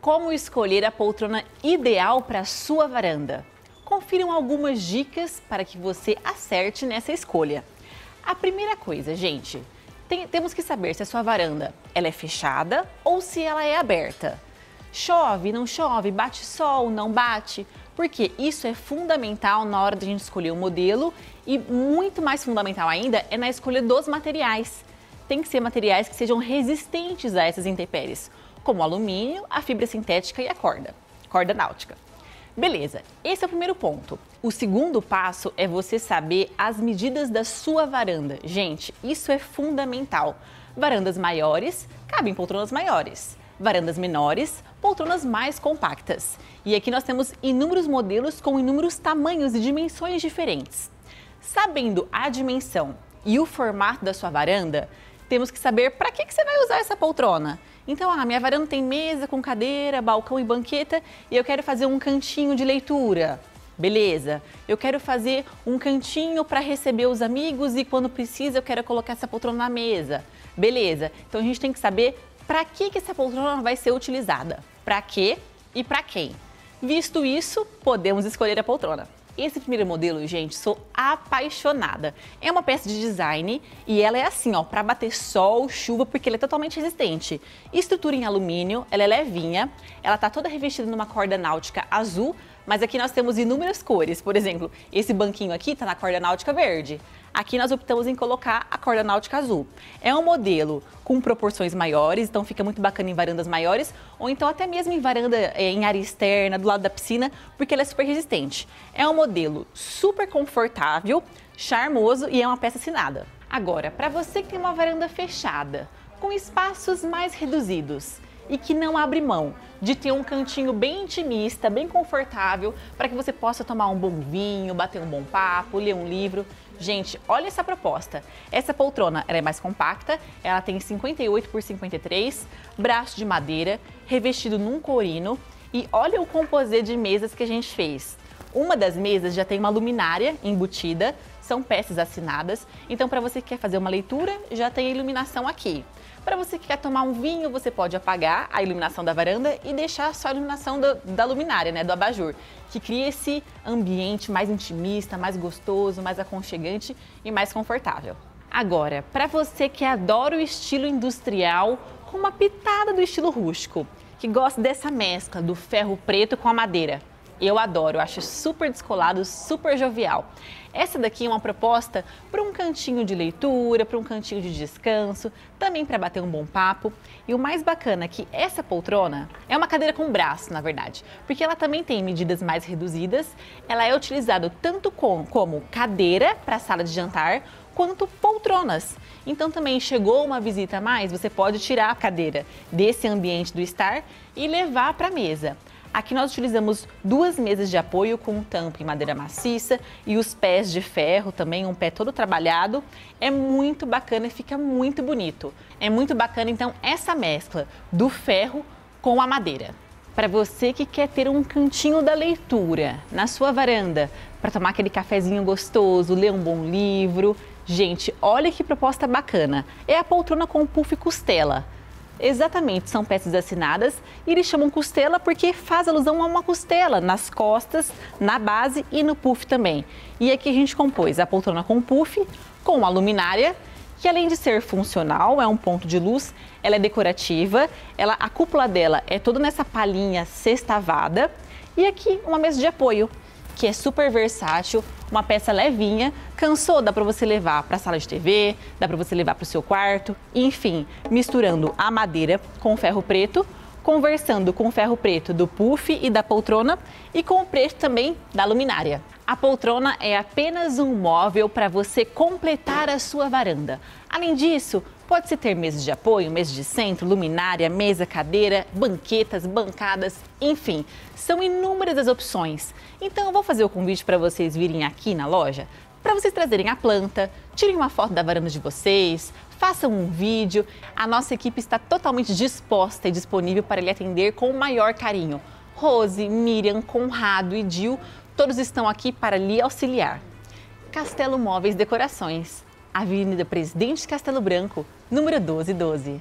Como escolher a poltrona ideal para sua varanda? Confiram algumas dicas para que você acerte nessa escolha. A primeira coisa, gente, tem, temos que saber se a sua varanda ela é fechada ou se ela é aberta. Chove, não chove, bate sol, não bate, porque isso é fundamental na hora de a gente escolher o modelo e muito mais fundamental ainda é na escolha dos materiais. Tem que ser materiais que sejam resistentes a essas intempéries como o alumínio, a fibra sintética e a corda, corda náutica. Beleza, esse é o primeiro ponto. O segundo passo é você saber as medidas da sua varanda. Gente, isso é fundamental. Varandas maiores cabem poltronas maiores. Varandas menores, poltronas mais compactas. E aqui nós temos inúmeros modelos com inúmeros tamanhos e dimensões diferentes. Sabendo a dimensão e o formato da sua varanda, temos que saber para que, que você vai usar essa poltrona. Então, ah, minha varanda tem mesa com cadeira, balcão e banqueta e eu quero fazer um cantinho de leitura. Beleza, eu quero fazer um cantinho para receber os amigos e quando precisa eu quero colocar essa poltrona na mesa. Beleza, então a gente tem que saber para que, que essa poltrona vai ser utilizada, para quê e para quem. Visto isso, podemos escolher a poltrona. Esse primeiro modelo, gente, sou apaixonada. É uma peça de design e ela é assim, ó, para bater sol, chuva, porque ela é totalmente resistente. Estrutura em alumínio, ela é levinha, ela tá toda revestida numa corda náutica azul, mas aqui nós temos inúmeras cores. Por exemplo, esse banquinho aqui tá na corda náutica verde. Aqui nós optamos em colocar a corda náutica azul. É um modelo com proporções maiores, então fica muito bacana em varandas maiores, ou então até mesmo em varanda é, em área externa, do lado da piscina, porque ela é super resistente. É um modelo super confortável, charmoso e é uma peça assinada. Agora, para você que tem uma varanda fechada, com espaços mais reduzidos, e que não abre mão de ter um cantinho bem intimista, bem confortável, para que você possa tomar um bom vinho, bater um bom papo, ler um livro. Gente, olha essa proposta. Essa poltrona é mais compacta, ela tem 58 por 53, braço de madeira, revestido num corino. E olha o composê de mesas que a gente fez. Uma das mesas já tem uma luminária embutida, são peças assinadas. Então, para você que quer fazer uma leitura, já tem a iluminação aqui. Para você que quer tomar um vinho, você pode apagar a iluminação da varanda e deixar só a iluminação do, da luminária, né, do abajur, que cria esse ambiente mais intimista, mais gostoso, mais aconchegante e mais confortável. Agora, para você que adora o estilo industrial com uma pitada do estilo rústico, que gosta dessa mescla do ferro preto com a madeira, eu adoro, acho super descolado, super jovial. Essa daqui é uma proposta para um cantinho de leitura, para um cantinho de descanso, também para bater um bom papo. E o mais bacana é que essa poltrona é uma cadeira com braço, na verdade, porque ela também tem medidas mais reduzidas. Ela é utilizada tanto com, como cadeira para sala de jantar, quanto poltronas. Então também chegou uma visita a mais, você pode tirar a cadeira desse ambiente do estar e levar para a mesa. Aqui nós utilizamos duas mesas de apoio com tampa em madeira maciça e os pés de ferro também, um pé todo trabalhado. É muito bacana e fica muito bonito. É muito bacana então essa mescla do ferro com a madeira. Para você que quer ter um cantinho da leitura na sua varanda, para tomar aquele cafezinho gostoso, ler um bom livro. Gente, olha que proposta bacana. É a poltrona com puff costela. Exatamente, são peças assinadas e eles chamam costela porque faz alusão a uma costela nas costas, na base e no puff também. E aqui a gente compôs a poltrona com puff, com a luminária, que além de ser funcional, é um ponto de luz, ela é decorativa, ela, a cúpula dela é toda nessa palhinha sextavada e aqui uma mesa de apoio que é super versátil, uma peça levinha. Cansou? Dá para você levar para a sala de TV, dá para você levar para o seu quarto, enfim, misturando a madeira com ferro preto, conversando com o ferro preto do puff e da poltrona e com o preto também da luminária. A poltrona é apenas um móvel para você completar a sua varanda. Além disso, pode-se ter mesas de apoio, mesa de centro, luminária, mesa, cadeira, banquetas, bancadas, enfim, são inúmeras as opções. Então eu vou fazer o convite para vocês virem aqui na loja para vocês trazerem a planta, tirem uma foto da varanda de vocês, façam um vídeo. A nossa equipe está totalmente disposta e disponível para lhe atender com o maior carinho. Rose, Miriam, Conrado e Dil Todos estão aqui para lhe auxiliar. Castelo Móveis Decorações, Avenida Presidente Castelo Branco, número 1212.